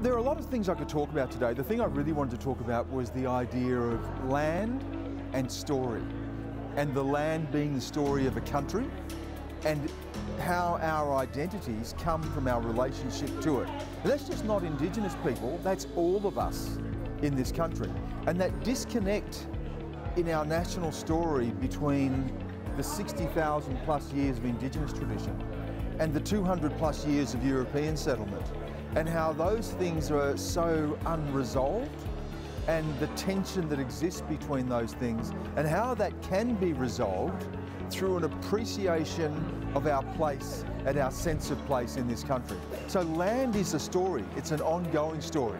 There are a lot of things I could talk about today. The thing I really wanted to talk about was the idea of land and story, and the land being the story of a country, and how our identities come from our relationship to it. That's just not Indigenous people, that's all of us in this country. And that disconnect in our national story between the 60,000 plus years of Indigenous tradition and the 200 plus years of European settlement and how those things are so unresolved and the tension that exists between those things and how that can be resolved through an appreciation of our place and our sense of place in this country. So land is a story, it's an ongoing story.